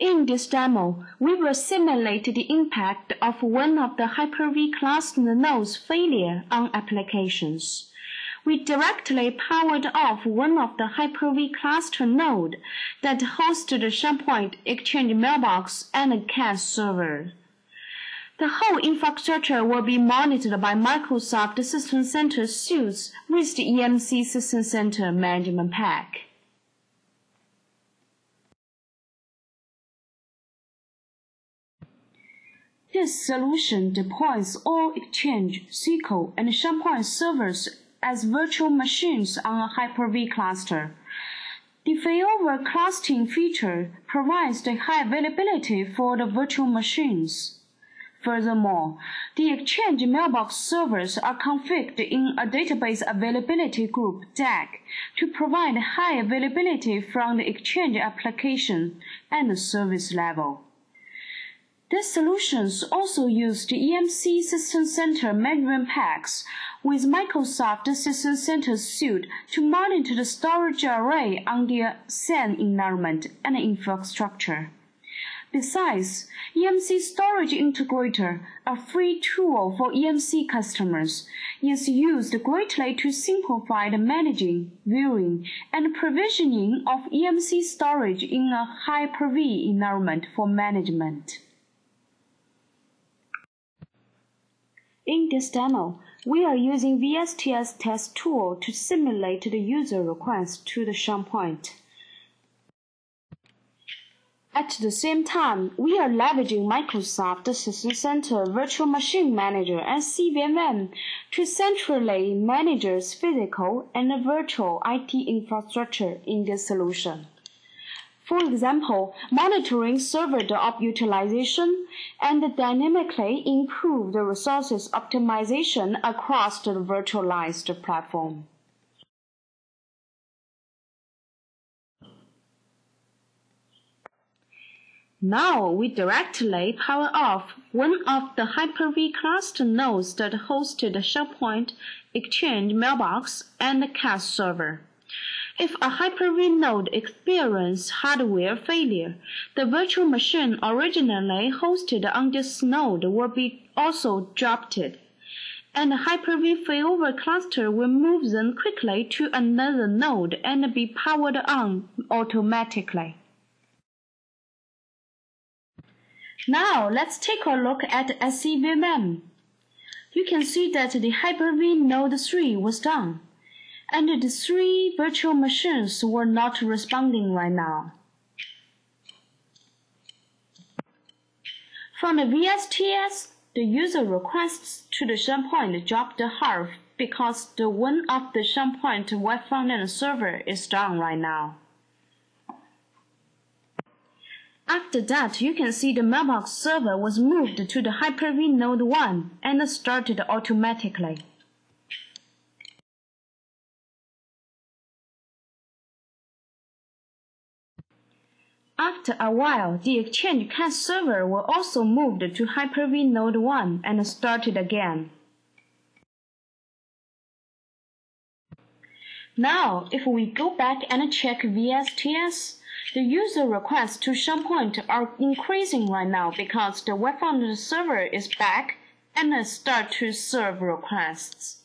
In this demo, we will simulate the impact of one of the Hyper-V cluster nodes failure on applications. We directly powered off one of the Hyper-V cluster node that hosted SharePoint, Exchange Mailbox, and a CAS server. The whole infrastructure will be monitored by Microsoft System Center suites with the EMC System Center Management Pack. This solution deploys all Exchange, SQL, and SharePoint servers as virtual machines on a Hyper-V cluster. The failover clustering feature provides the high availability for the virtual machines. Furthermore, the Exchange mailbox servers are configured in a database availability group DAG to provide high availability from the Exchange application and the service level. These solutions also use the EMC System Center management packs with Microsoft System Center suite to monitor the storage array on the SAN environment and infrastructure. Besides, EMC Storage Integrator, a free tool for EMC customers, is used greatly to simplify the managing, viewing, and provisioning of EMC storage in a Hyper-V environment for management. In this demo, we are using VSTS test tool to simulate the user request to the SharePoint. At the same time, we are leveraging Microsoft System Center Virtual Machine Manager and CVMM to centrally manage physical and virtual IT infrastructure in this solution. For example, monitoring server utilization and dynamically improve the resources optimization across the virtualized platform. Now we directly power off one of the Hyper-V cluster nodes that hosted SharePoint, Exchange Mailbox, and the CAS server. If a Hyper-V node experiences hardware failure, the virtual machine originally hosted on this node will be also dropped, and Hyper-V failover cluster will move them quickly to another node and be powered on automatically. Now let's take a look at SCVMM. You can see that the Hyper-V node 3 was down and the three virtual machines were not responding right now. From the VSTS, the user requests to the SharePoint the half because the one of the SharePoint web front-end server is down right now. After that, you can see the mailbox server was moved to the Hyper-V node 1 and started automatically. After a while, the Exchange CAS server will also moved to Hyper-V Node 1 and started again. Now, if we go back and check VSTS, the user requests to SharePoint are increasing right now because the web server is back and start to serve requests.